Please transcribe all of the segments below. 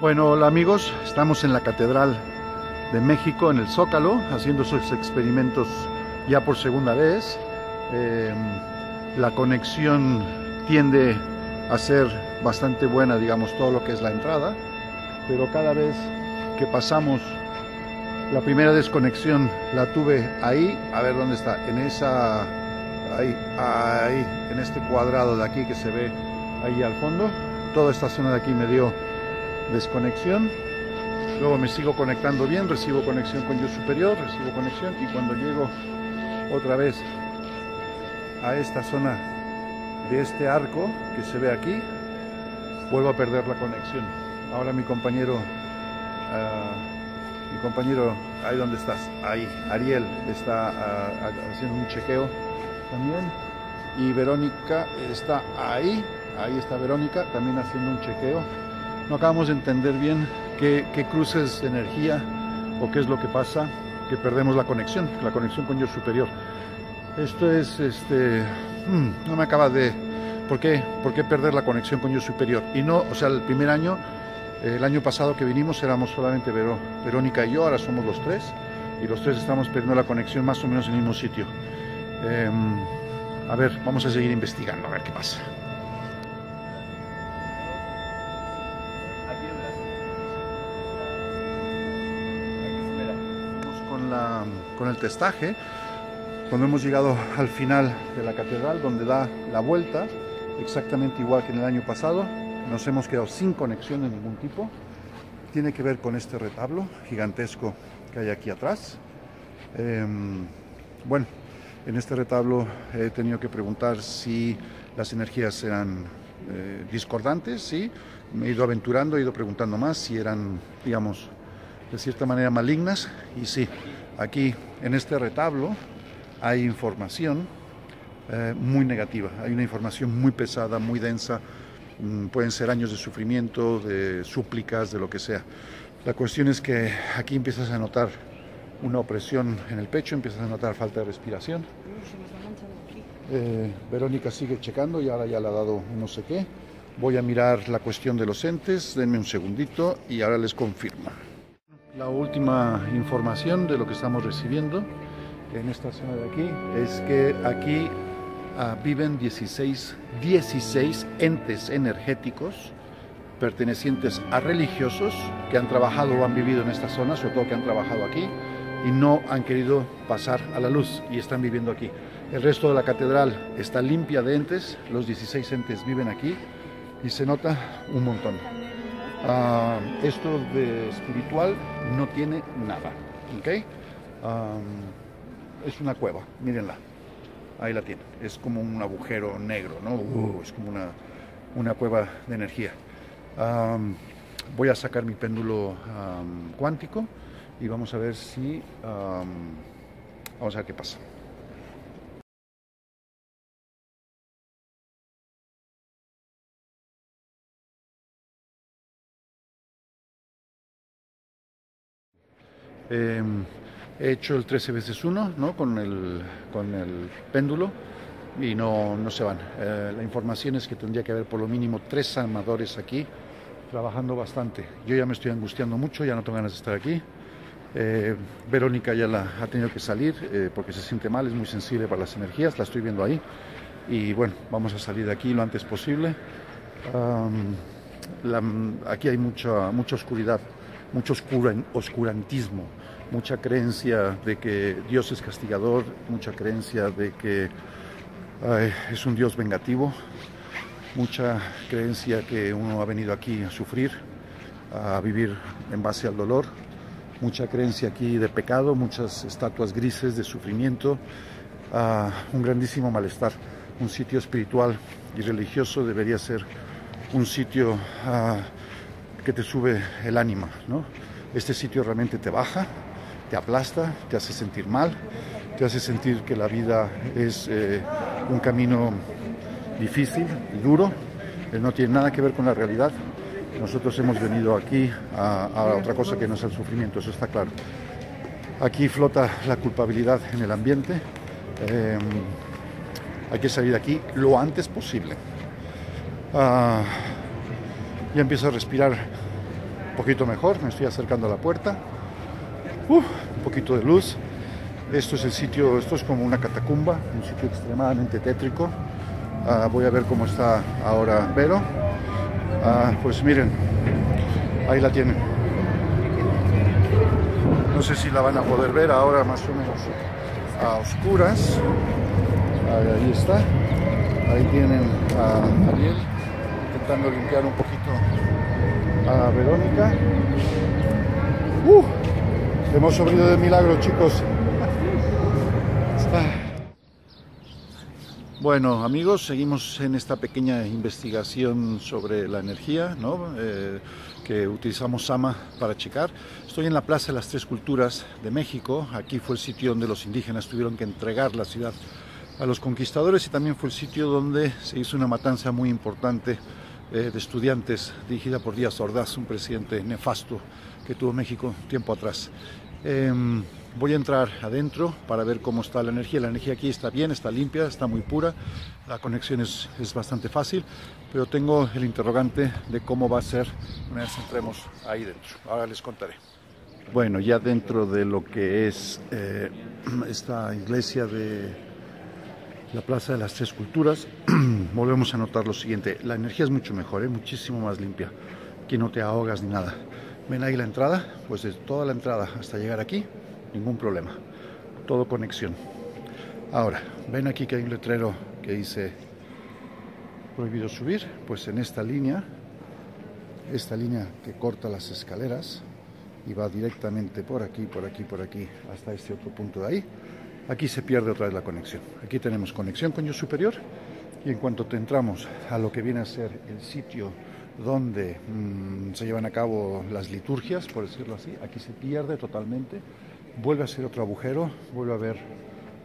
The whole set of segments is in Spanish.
Bueno, hola amigos, estamos en la Catedral de México, en el Zócalo, haciendo sus experimentos ya por segunda vez. Eh, la conexión tiende a ser bastante buena, digamos, todo lo que es la entrada, pero cada vez que pasamos la primera desconexión la tuve ahí, a ver dónde está, en esa, ahí, ahí, en este cuadrado de aquí que se ve ahí al fondo. Toda esta zona de aquí me dio desconexión. Luego me sigo conectando bien, recibo conexión con yo superior, recibo conexión y cuando llego otra vez a esta zona de este arco que se ve aquí, vuelvo a perder la conexión. Ahora mi compañero, uh, mi compañero, ahí donde estás, ahí, Ariel, está uh, haciendo un chequeo también y Verónica está ahí, ahí está Verónica también haciendo un chequeo no acabamos de entender bien qué, cruces de energía o qué es lo que pasa, que perdemos la conexión, la conexión con yo superior. Esto es, este, hmm, no me acaba de, ¿por qué? ¿Por qué perder la conexión con yo superior? Y no, o sea, el primer año, el año pasado que vinimos éramos solamente Verónica y yo, ahora somos los tres, y los tres estamos perdiendo la conexión más o menos en el mismo sitio. Em, a ver, vamos a seguir investigando, a ver qué pasa. Con el testaje, cuando hemos llegado al final de la catedral, donde da la vuelta, exactamente igual que en el año pasado, nos hemos quedado sin conexión de ningún tipo. Tiene que ver con este retablo gigantesco que hay aquí atrás. Em, bueno, en este retablo he tenido que preguntar si las energías eran eh, discordantes, sí. Me he ido aventurando, he ido preguntando más si eran, digamos, de cierta manera malignas y sí, Aquí en este retablo hay información eh, muy negativa, hay una información muy pesada, muy densa, mm, pueden ser años de sufrimiento, de súplicas, de lo que sea. La cuestión es que aquí empiezas a notar una opresión en el pecho, empiezas a notar falta de respiración. Eh, Verónica sigue checando y ahora ya le ha dado no sé qué. Voy a mirar la cuestión de los entes, denme un segundito y ahora les confirmo. La última información de lo que estamos recibiendo en esta zona de aquí es que aquí ah, viven 16, 16 entes energéticos pertenecientes a religiosos que han trabajado o han vivido en esta zona, sobre todo que han trabajado aquí y no han querido pasar a la luz y están viviendo aquí. El resto de la catedral está limpia de entes, los 16 entes viven aquí y se nota un montón. Ah, esto de espiritual no tiene nada. ¿okay? es una cueva, mírenla. Ahí la tienen. Es como un agujero negro, ¿no? Uh, es como una, una, cueva de energía. voy a sacar mi péndulo cuántico y vamos a ver si... vamos a ver qué pasa. Em, he hecho el 13 veces 1 ¿no? con, el, con el péndulo y no, no se van. Eh, la información es que tendría que haber por lo mínimo tres armadores aquí trabajando bastante. Yo ya me estoy angustiando mucho, ya no tengo ganas de estar aquí. Eh, Verónica ya la ha tenido que salir eh, porque se siente mal, es muy sensible para las energías, la estoy viendo ahí. Y bueno, vamos a salir de aquí lo antes posible. aquí hay mucha, mucha oscuridad mucho oscurantismo, mucha creencia de que Dios es castigador, mucha creencia de que es un Dios vengativo, mucha creencia que uno ha venido aquí a sufrir, a vivir en base al dolor, mucha creencia aquí de pecado, muchas estatuas grises de sufrimiento, un grandísimo malestar. Un sitio espiritual y religioso debería ser un sitio que te sube el ánima, ¿no? Este sitio realmente te baja, te aplasta, te hace sentir mal, te hace sentir que la vida es eh, un camino difícil duro, no tiene nada que ver con la realidad. Nosotros hemos venido aquí a, otra cosa que no es el sufrimiento, eso está claro. Aquí flota la culpabilidad en el ambiente. Em, hay que salir de aquí lo antes posible. Ah, ya empiezo a respirar un poquito mejor, me estoy acercando a la puerta. un poquito de luz. Esto es el sitio, esto es como una catacumba, un sitio extremadamente tétrico. Ah, voy a ver cómo está ahora Vero. Ah, pues miren, ahí la tienen. No sé si la van a poder ver ahora más o menos a oscuras. Ahí está. Ahí tienen a Ariel intentando limpiar un poquito a Verónica. Uh, hemos sobrevivido de milagro, chicos. Bueno, amigos, seguimos en esta pequeña investigación sobre la energía eh, que utilizamos SAMA para checar. Estoy en la Plaza de las Tres Culturas de México. Aquí fue el sitio donde los indígenas tuvieron que entregar la ciudad a los conquistadores y también fue el sitio donde se hizo una matanza muy importante eh, de estudiantes dirigida por Díaz Ordaz, un presidente nefasto que tuvo México tiempo atrás. Em, Voy a entrar adentro para ver cómo está la energía. La energía aquí está bien, está limpia, está muy pura. La conexión es, bastante fácil, pero tengo el interrogante de cómo va a ser una vez entremos ahí dentro. Ahora les contaré. Bueno, ya dentro de lo que es eh, esta iglesia de la Plaza de las Tres Culturas, volvemos a notar lo siguiente. La energía es mucho mejor, ¿eh? muchísimo más limpia. Aquí no te ahogas ni nada. Ven ahí la entrada, pues de toda la entrada hasta llegar aquí ningún problema. Todo conexión. Ahora, ven aquí que hay un letrero que dice prohibido subir, pues en esta línea, esta línea que corta las escaleras y va directamente por aquí, por aquí, por aquí, hasta este otro punto de ahí, aquí se pierde otra vez la conexión. Aquí tenemos conexión con yo superior y en cuanto te entramos a lo que viene a ser el sitio donde mm, se llevan a cabo las liturgias, por decirlo así, aquí se pierde totalmente Vuelve a ser otro agujero, vuelve a haber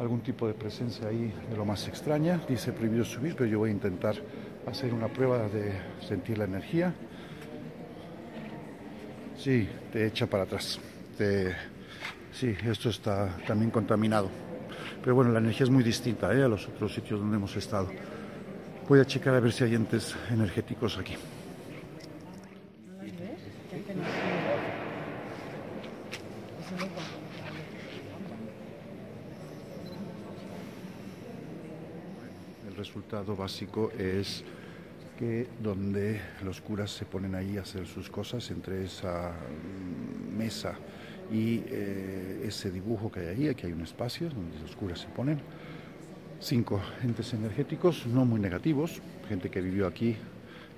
algún tipo de presencia ahí de lo más extraña. Dice prohibido subir, pero yo voy a intentar hacer una prueba de sentir la energía. Sí, te echa para atrás. Sí, esto está también contaminado. Pero bueno, la energía es muy distinta ¿eh? a los otros sitios donde hemos estado. Voy a checar a ver si hay entes energéticos aquí. resultado básico es que donde los curas se ponen ahí a hacer sus cosas, entre esa mesa y eh, ese dibujo que hay ahí, aquí hay un espacio donde los curas se ponen, cinco entes energéticos, no muy negativos, gente que vivió aquí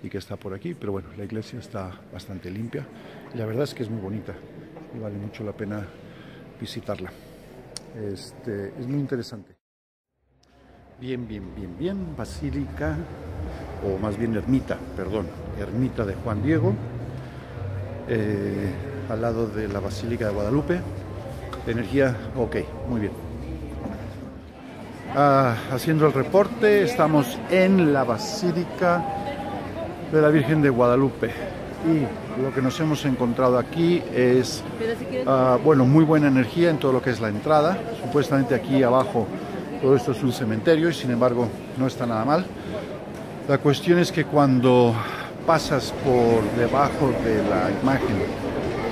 y que está por aquí, pero bueno, la iglesia está bastante limpia la verdad es que es muy bonita y vale mucho la pena visitarla. Este, es muy interesante. Bien, bien, bien, bien. Basílica, o más bien ermita, perdón, ermita de Juan Diego, eh, al lado de la Basílica de Guadalupe. Energía, ok, muy bien. Ah, haciendo el reporte, estamos en la Basílica de la Virgen de Guadalupe. Y lo que nos hemos encontrado aquí es, ah, bueno, muy buena energía en todo lo que es la entrada. Supuestamente aquí abajo todo esto es un cementerio y sin embargo no está nada mal. La cuestión es que cuando pasas por debajo de la imagen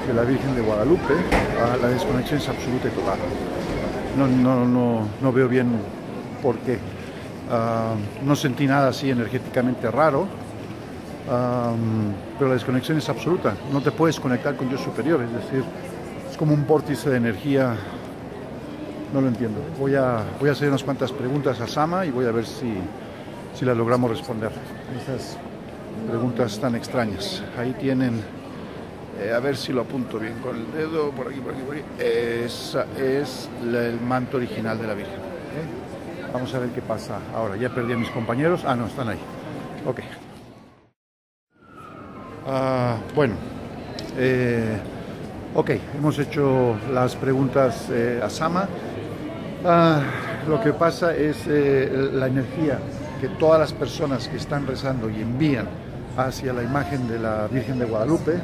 de la Virgen de Guadalupe, ah, la desconexión es absoluta y total. No, no, no, no veo bien por qué. Ah, no sentí nada así energéticamente raro, pero la desconexión es absoluta. No te puedes conectar con Dios superior, es decir, es como un vórtice de energía no lo entiendo. Voy a, voy a hacer unas cuantas preguntas a Sama y voy a ver si, si las logramos responder. Estas preguntas tan extrañas. Ahí tienen, eh, a ver si lo apunto bien con el dedo, por aquí, por aquí, por aquí. Esa es el manto original de la Virgen. ¿eh? Vamos a ver qué pasa ahora. Ya perdí a mis compañeros. Ah, no, están ahí. Ok. Ah, bueno. Eh, ok, hemos hecho las preguntas a Sama. Ah, lo que pasa es eh, la energía que todas las personas que están rezando y envían hacia la imagen de la Virgen de Guadalupe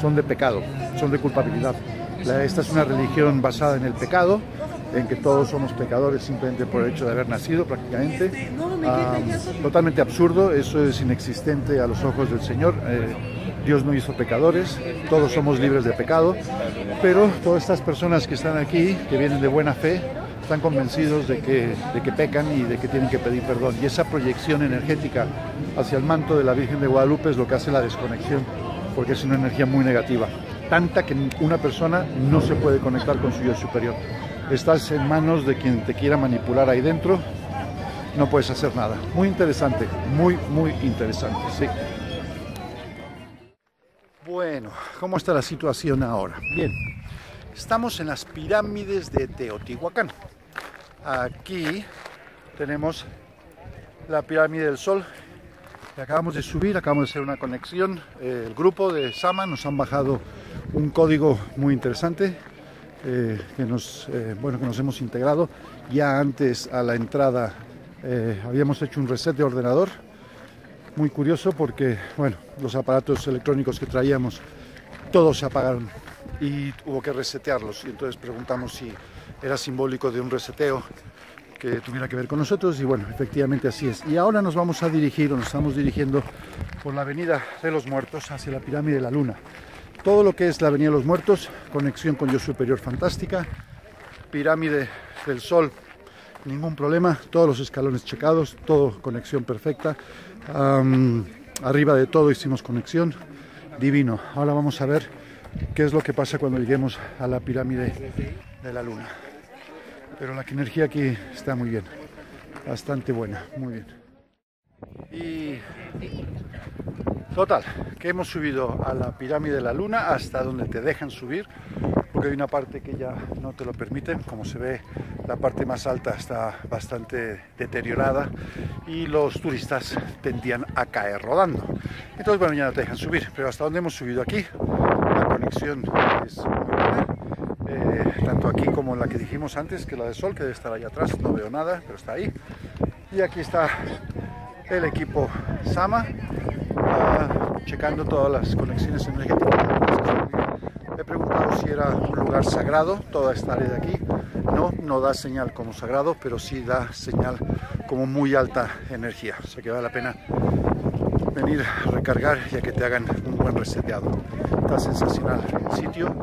son de pecado, son de culpabilidad. esta es una religión basada en el pecado, en que todos somos pecadores simplemente por el hecho de haber nacido prácticamente. Totalmente absurdo, eso es inexistente a los ojos del Señor. Eh, Dios no hizo pecadores, todos somos libres de pecado, pero todas estas personas que están aquí, que vienen de buena fe, están convencidos de que, de que pecan y de que tienen que pedir perdón. Y esa proyección energética hacia el manto de la Virgen de Guadalupe es lo que hace la desconexión, porque es una energía muy negativa, tanta que una persona no se puede conectar con su yo superior. Estás en manos de quien te quiera manipular ahí dentro, no puedes hacer nada. Muy interesante, muy, muy interesante, sí. Bueno, ¿cómo está la situación ahora? Bien, estamos en las pirámides de Teotihuacán. Aquí tenemos la pirámide del Sol. Acabamos de subir, acabamos de hacer una conexión. Eh, el grupo de Sama nos han bajado un código muy interesante eh, que, nos, eh, bueno, que nos hemos integrado. Ya antes a la entrada habíamos hecho un reset de ordenador. Muy curioso porque bueno, los aparatos electrónicos que traíamos todos se apagaron y hubo que resetearlos. Y entonces preguntamos si era simbólico de un reseteo que tuviera que ver con nosotros y bueno, efectivamente así es. Y ahora nos vamos a dirigir o nos estamos dirigiendo por la Avenida de los Muertos hacia la Pirámide de la Luna. Todo lo que es la Avenida de los Muertos, conexión con Yo Superior fantástica, Pirámide del Sol, ningún problema, todos los escalones checados, todo conexión perfecta. arriba de todo hicimos conexión, divino. Ahora vamos a ver qué es lo que pasa cuando lleguemos a la Pirámide de la Luna pero la energía aquí está muy bien, bastante buena, muy bien. Y total, que hemos subido a la pirámide de la luna hasta donde te dejan subir, porque hay una parte que ya no te lo permiten, como se ve la parte más alta está bastante deteriorada y los turistas tendían a caer rodando. Entonces bueno, ya no te dejan subir, pero hasta donde hemos subido aquí, la conexión es eh, tanto aquí como la que dijimos antes, que la de sol, que debe estar ahí atrás, no veo nada, pero está ahí. Y aquí está el equipo Sama, ah, checando todas las conexiones energéticas. He preguntado si era un lugar sagrado, toda esta área de aquí. No, no da señal como sagrado, pero sí da señal como muy alta energía. O sea que vale la pena venir a recargar y a que te hagan un buen reseteado. Está sensacional el sitio,